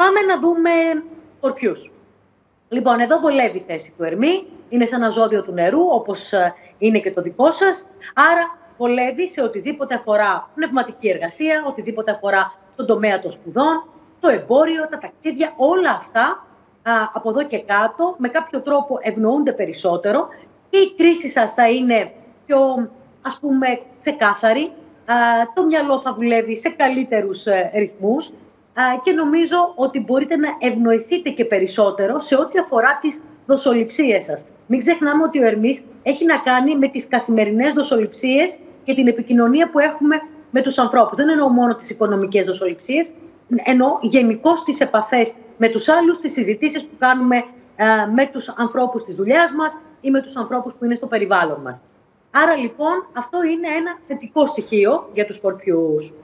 Πάμε να δούμε σκορπιούς. Λοιπόν, εδώ βολεύει η θέση του Ερμή. Είναι σαν ένα ζώδιο του νερού, όπως ε, είναι και το δικό σας. Άρα βολεύει σε οτιδήποτε αφορά πνευματική εργασία, οτιδήποτε αφορά τον τομέα των σπουδών, το εμπόριο, τα ταξίδια, όλα αυτά από εδώ και κάτω με κάποιο τρόπο ευνοούνται περισσότερο και η κρίση σας θα είναι πιο ας πούμε ξεκάθαρη, το μυαλό θα δουλεύει σε καλύτερους ε, ρυθμούς και νομίζω ότι μπορείτε να ευνοηθείτε και περισσότερο σε ό,τι αφορά τις δοσοληψίες σας. Μην ξεχνάμε ότι ο Ερμής έχει να κάνει με τις καθημερινές δοσοληψίες και την επικοινωνία που έχουμε με τους ανθρώπους. Δεν εννοώ μόνο τις οικονομικές δοσοληψίες, εννοώ γενικώ τις επαφές με τους άλλους, τις συζητήσεις που κάνουμε με τους ανθρώπους της δουλειάς μας ή με τους ανθρώπους που είναι στο περιβάλλον μας. Άρα λοιπόν αυτό είναι ένα θετικό στοιχείο για τους σκορπιούς.